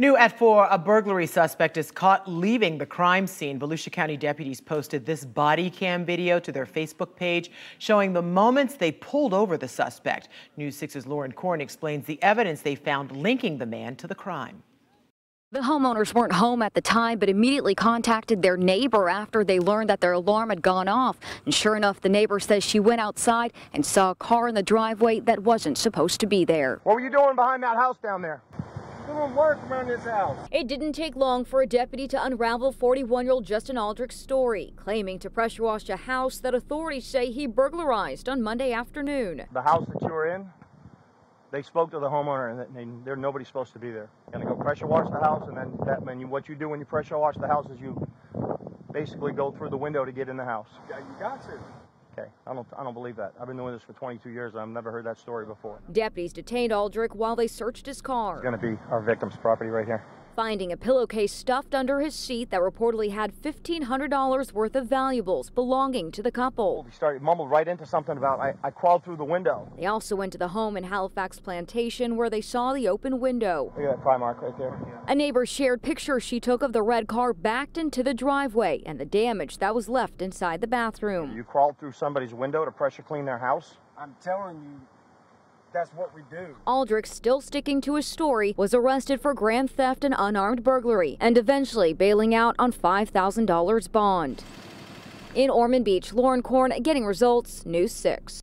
New at 4, a burglary suspect is caught leaving the crime scene. Volusia County deputies posted this body cam video to their Facebook page showing the moments they pulled over the suspect. News 6's Lauren Korn explains the evidence they found linking the man to the crime. The homeowners weren't home at the time, but immediately contacted their neighbor after they learned that their alarm had gone off. And sure enough, the neighbor says she went outside and saw a car in the driveway that wasn't supposed to be there. What were you doing behind that house down there? Doing work around this house. It didn't take long for a deputy to unravel 41-year-old Justin Aldrich's story, claiming to pressure wash a house that authorities say he burglarized on Monday afternoon. The house that you were in, they spoke to the homeowner and they, there nobody's supposed to be there. You're gonna go pressure wash the house, and then that mean what you do when you pressure wash the house is you basically go through the window to get in the house. Yeah, you got to. Okay, I don't, I don't believe that. I've been doing this for 22 years. I've never heard that story before. Deputies detained Aldrich while they searched his car. It's going to be our victim's property right here finding a pillowcase stuffed under his seat that reportedly had $1,500 worth of valuables belonging to the couple. He started mumbled right into something about I, I crawled through the window. They also went to the home in Halifax Plantation where they saw the open window. Look at that pry mark right there. A neighbor shared pictures she took of the red car backed into the driveway and the damage that was left inside the bathroom. You crawled through somebody's window to pressure clean their house? I'm telling you, that's what we do. Aldrich, still sticking to his story, was arrested for grand theft and unarmed burglary and eventually bailing out on $5,000 bond. In Ormond Beach, Lauren Korn getting results, News 6.